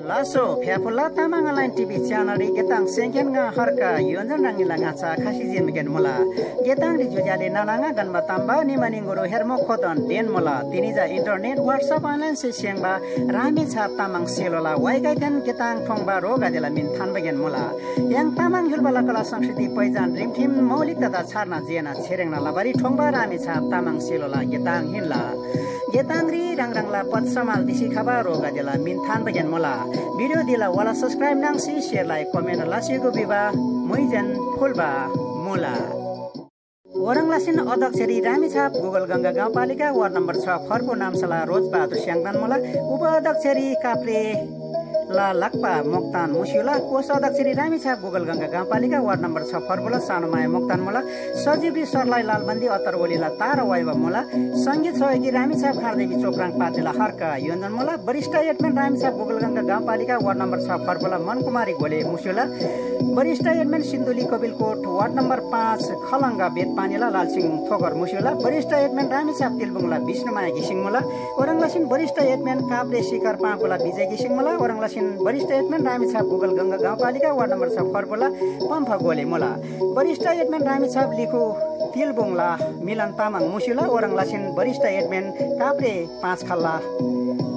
Laso Phiapula Tamang alain TV channel ri kita sengken nga harka yonjan sa ilanga cha khasi jin gen mula getang ri jojale nananga gan matamba ni maning guru hermo den mula tinija internet whatsapp online se sengba rami cha tamang silola wai gai gan getang phongba roga dela min than bagian mula yang tamang hilbala kala sanskrit poijan rim thim maulik tata charna jena chereng na labari ramisah rami cha tamang selola getang hinla getang ri rang rang la pat samal disi kabar roga dela min than gen mula दिला वाला subscribe share like comment लासिएको बिबा मैजन फुलबा मोला वरङलासिन अध्यक्षरी Ramechhap Gokulganga गाउँपालिका वार्ड नम्बर छ फर्को नामसला रोजबहादुर स्याङदान मोला उपाध्यक्षरी काप्रे ला लाक्पा मोक्तान मुसियोला कोष अध्यक्ष रामेछाप गुगल गङ्गा गाउँपालिका वार्ड नम्बर छ फर्बुला सानोमाया मोक्तान मोला सजीवरी सरलाई लालबन्दी अतरवलीला तार वाइबा मोला सङ्गीत सहयोगी रामेछाप खारदेवी चोक्राङ पातेला हर्क योजन मोला वरिष्ठ एडमेन रामेछाप गुगल गङ्गा गाउँपालिका वार्ड नम्बर छ फर्बुला मनकुमारी गोले मुसियोला वरिष्ठ admin Sindhuli Kapilakot ward number पाँच खलङ्गा बेदपानीला लालसिंह थोकर मुसियोला वरिष्ठ एडमेन रामेछाप तिलबुङला विष्णुमाया घिसिङ मोला ओरङलासिन वरिष्ठ एडमेन काप्रे शिखर पाँकुला विजय घिसिङ मोला ओरङलासिन दक्षिण वरिष्ठ एडमेन रामेछाप गुगल गङ्गा गाउँपालिका वार्ड नम्बर छ फर्पोला पम्फ गोले मोला। वरिष्ठ एडमेन रामेछाप लिखु तिलबुङला मिलन तामाङ मुसिला ओरङ लासिन वरिष्ठ एडमेन काप्रे पाँच खल्ला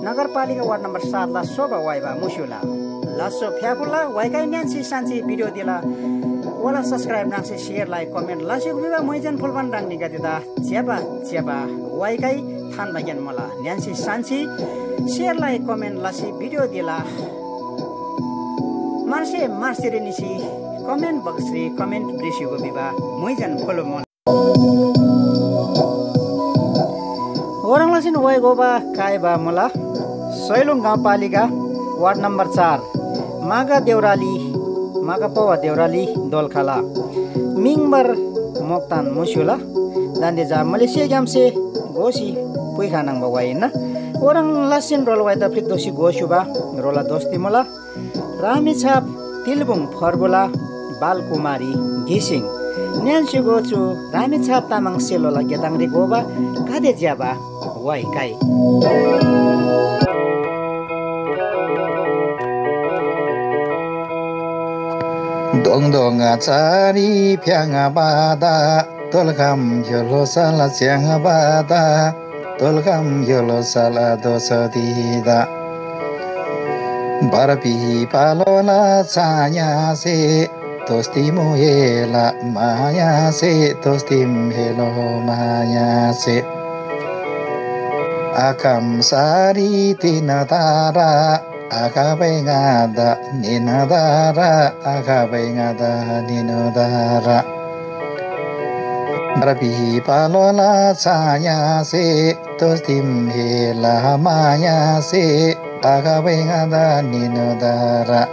नगरपालिका वार्ड नम्बर सातला शोभा वाइबा मुसिला। लासो फ्याफुल्ला वाइकाइ न्यान्सी सान्सी भिडियो दिला। वाला सब्सक्राइब नांसे शेयर लाइक कमेन्ट। बिबा मैजन फुलबान डांनि गादिदा। च्याबा च्याबा वाइकाइ थान बागेन मला न्यान्सी सान्सी शेयर लाइक कमेन्ट लासी भिडियो दिला। मार्से मार्सेरे निसी कमेन्ट बक्स रे कमेन्ट ब्रेसियोको बिबा मैजन फलो मन। ओरङलासिन वाइ गोबा कायबा मला? सैलुङ गाउँपालिका वार्ड नम्बर चार। मागा देउराली मागा पवा देउराली दोलखाला। मिङबर मोक्तान मुस्युला। दान्दे जा मलेसिया ग्याम्से pui kanang ba waina nah. orang lasin rol wai taplik dosi gosu ba rola dosti mala rami chap tilbung farbola bal kumari gising. Nyan shi go rami chap tamang selo la gedang ri goba kade jaba wai kai. Dong dong a chari phyang a ba da la chiang a तलकाम hello दोस दिदा। बरपी पालो तोस्ती मेला माया सेस्म हेल माया सेम सारी तिन तारा आका बेगा दिन दार आका बेगा निन दार। रापिता नो न छाया से तोतिम हि लहा से भगवे गदा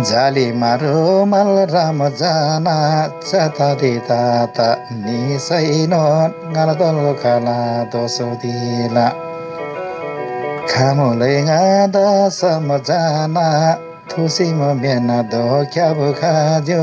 जालि मारो मल राम जन छत दितात नीसै न गन लोकना तोसतीला खामो लेङा दशम जना थुसि दो खबु खाज्यो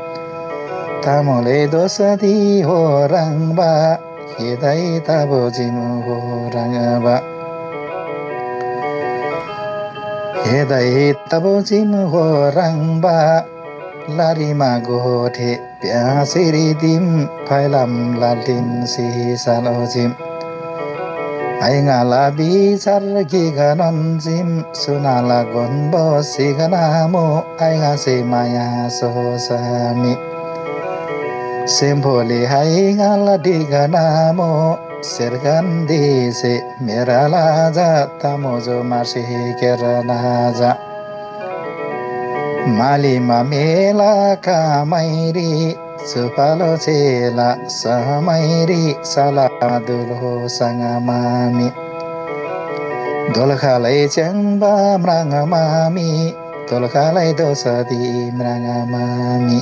तामले दोष दियो रङबा हेदै त बुझिनु हो रङबा हेदै त बुझिनु हो रङबा लारीमा गोठे प्यासिरी दिम फैलाम लालिम सिही सालो जिम ऐङ्गाला बिचार गिगनन्जिम सुनाला गुन्बो गनामो ऐङ्गासे माया सोसानी सेम्बोले हाये गाला दिगा नामो सेर गन्दी से मेरा लाजा, तामो जो मार्सी केरन 하자 मालि ममेल कामैरी सुतालो छेना समैरी सलादु हो सङा मामी दुलखालाई चेंबा म्राङ मामी दुलखालाई दोसदि म्राङ मामी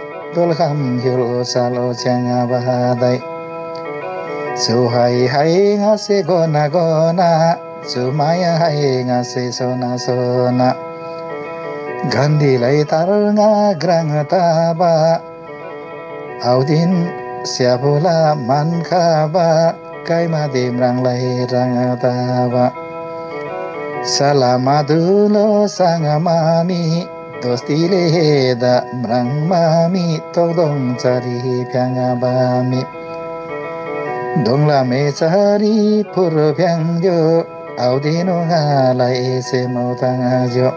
tulham hiru, salo, changa, bahadai. Su hai ngase gona su sumaya hai ngase sona sona gandhi lai taranga grang taba audin siapula man khaba kai ma dim rang lai rang taba salama dulo sangamani Tosti leheda brahmami tok dong cari kangabami. Dong la me cari puro pyangjo audino ngala ese motangajo.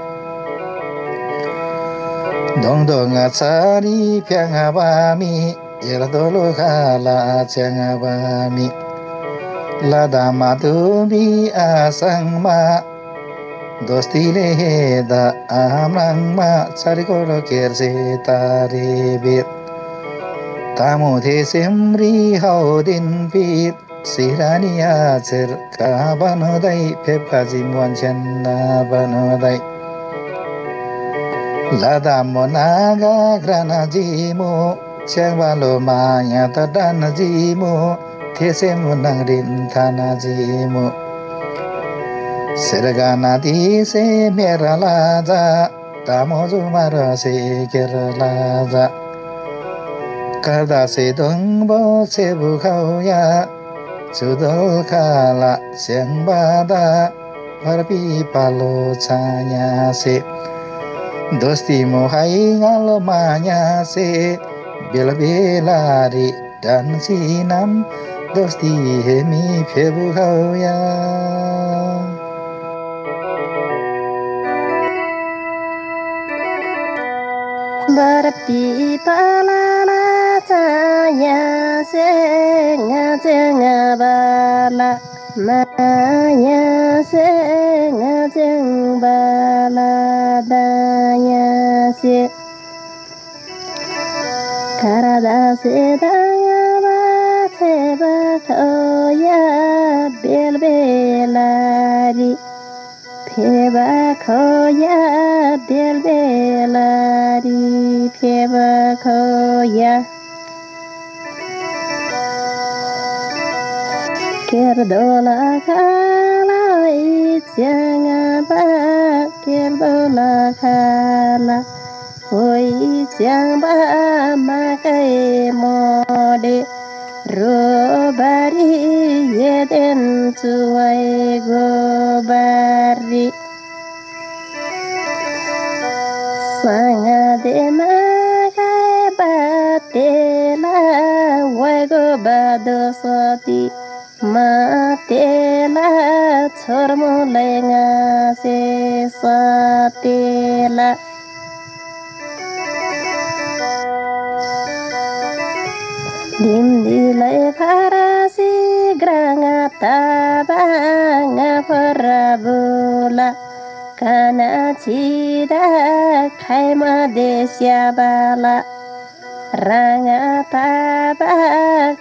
Dong dong cari pyangabami la ngala changabami. Lada madumi asang ma दोस्तीले दा आमना मा सारको र केर्से तारी बि तामो देसिम रि हौदिन be सिरानिया jerk बनाउँदै फेपाजी मुन्छेन बनाउँदै दादा मनाग क्रन जिमू माया त दान जिमू थेसिम नंग रिन् सेरगाना दिसे मेर लाजा तामोजु मारसे केर लाजा कर्दासे दङबो सेबु खाउया चुदल सेङबादा फर्पि पालो छायासे दोस्ती मोहाइ गाल मायासे बेल बेलारी डान्सी नाम दोस्ती हेमी फेबु खाउया berpi palala saya senga senga bala maya senga senga bala daya se karada se daya Peba koya bel belari Peba koya Kerdola kala ichanga ba Kerdola kala Oi chang ba ma kai mode Robari yeden tuai gobari बाद सती मातेला छोर्म लैङ्गा से सतेला दिनदिलाई फरासी ग्राङ्गा ताबाङ्गा फरा बोला खाना छिदा खाइमा देश्या बाला। राङा ताबा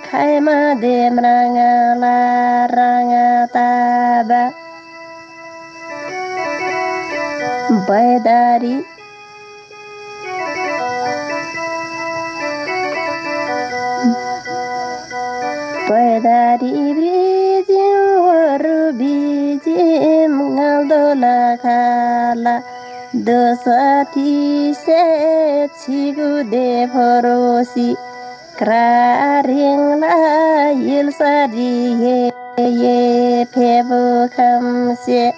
खाइमा they मृङ्गला राङा ताबा बैदारी पैदारी ब्रिजिमहरू बिजिम गाउँदोला खाला dosati se chigu de porosi kraring la yil sa di ye ye pebo kam se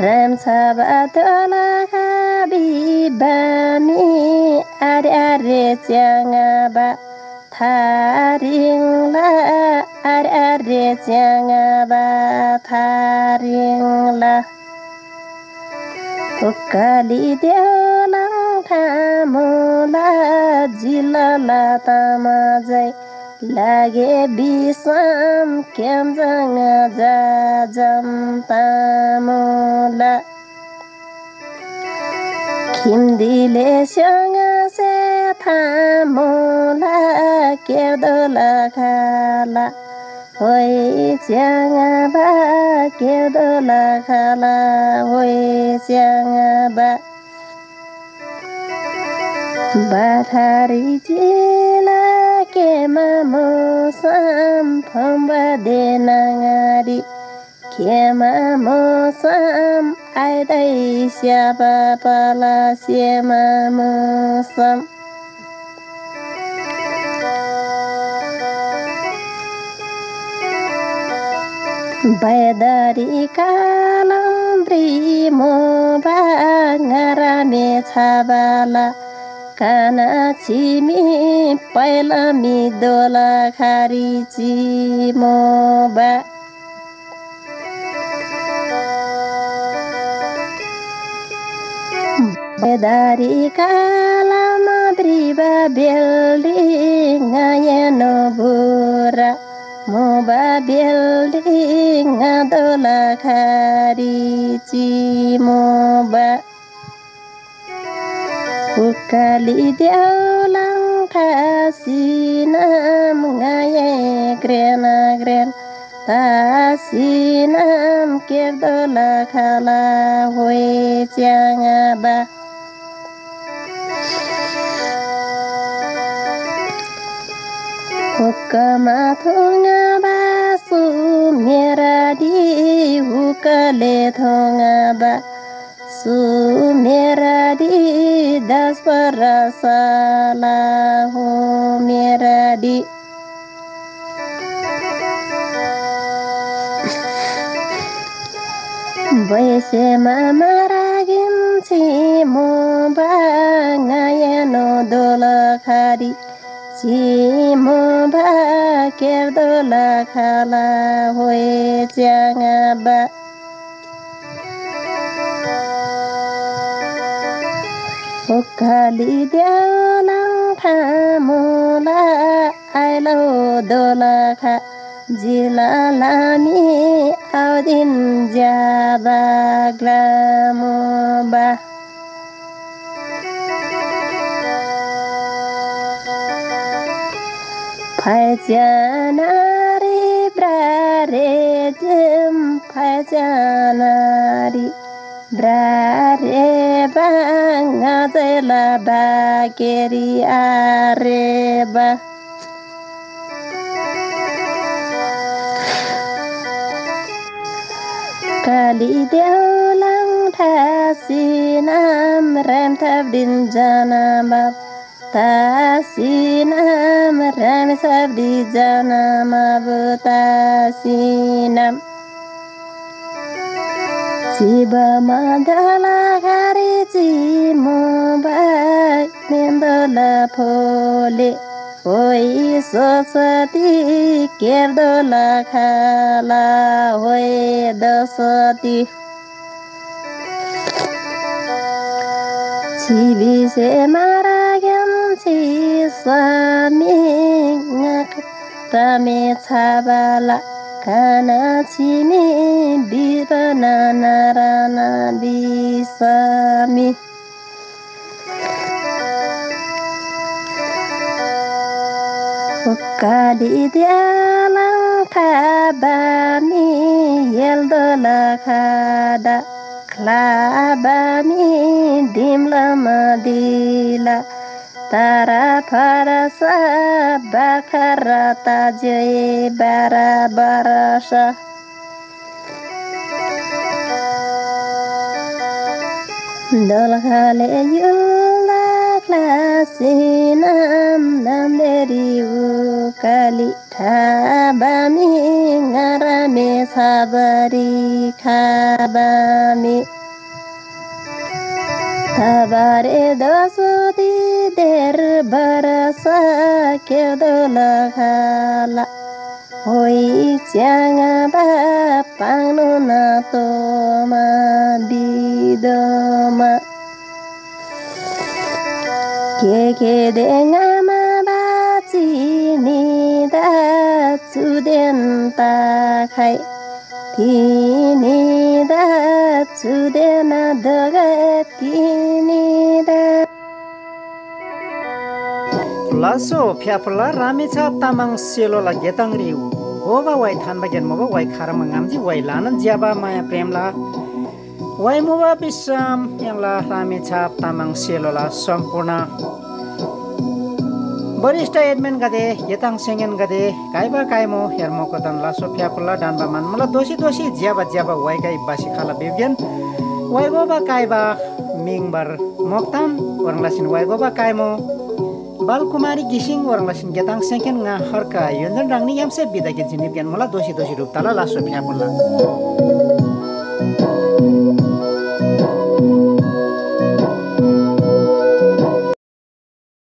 ram sabat ala habibami ar ar chang ba tharing la ar ar chang ba tharing la देउलाङ थामुला जिल्ला तामाजै लागे बिसम क्यामजङ जाजम तामुला खिम्दीले सँग से थामुला केर्दोला खाला। होइ च्याङा बा केर्दोला खाला होइ च्याङा बा बाठारी जिला केमा मोसम फम्बा देनाङारी केमा मोसम आइदै स्यापा पाला सेमा मोसम बैदारी कालम्ब्री मोबा ngaरामे छाबाला। काना छिमी पैलमी दोला खारी चिमोबा बेदारी कालामा ब्रिबा बेल्डी गायनो बुरा मोबा बेल्डी गादोला खारी चिमोबा उकाली देउलाङ थासिनाम गाये ग्रेना ग्रेन तासिनाम केर्दोला खाला होए च्याङाबा हुक्कमा थोङाबा सुमेरा दि हुकले थोङाबा सुमेरा दि दस पर साला हो मेरा दि बैसेमा मारागिन्छे मो बाङायनो दोल खारी चिमो बा केर्दोला खाला होए च्याङा बा उकाली देउलाङ थामुला आइलो दोला खा जिला लामी आउदिन ज्याबा ग्लामो बा फाइजानारी ब्रारे जिम फाइजानारी ब्रारे बाङा जला बाकेरी आरे बा काली तासिनाम राम साब्दी जाना माबु तासिनाम शिव मदला घारी चिमो बाई मेन्दोला फोले होइ सरस्वती केर्दोला खाला होइ दसती। छिबिसे मारा ग्याम्सी स्वामी तामे छाबाला खाना छिमी बिरना नाराना बिसामी काली द्यालाङ खाबामी येल्दोला खादा ख्लाबामी डिम्लामा दिला तारा फरसा बाखरा ताजे बारा बरसा दलखाले युल्ला क्लासिनाम नाम्देरी उकाली ठाबामी गारामे साबरी खाबामी Habare dasati der barasa kedola hala Hoi siang bapang nuna toma bidoma Keke de nga ma ba tini da tsuden ta kai Tini da tsuden na doga tini लासो फ्याफला रामेछाप तामाङ सेलोला गेताङ्री गोबा वाइ थानबा गेन मोबा वाइ खारमा गाम्जी वाइ लानन ज्याबा माया प्रेमला वाइ मोबा बिसम याङला रामेछाप तामाङ सेलोला सम्पूर्ण वरिष्ठ एडमिन गदे गेताङ सेङ्गेन गदे काइबा काइमो हेर्मो कदन लासो फ्याफला डान्बा मान मला दोसी दोसी ज्याबा ज्याबा वाइ गाइ बासी खाला बेबियन वाइ गोबा काइबा मिङबर Moktan वरङलासिन why Gauba काइमो Balkumari गिसिङ वरङलासिन गेताङ second nga harka yonjan rangni yamse bida ke jinip gen mola dosi dosi rup tala laso phya bolla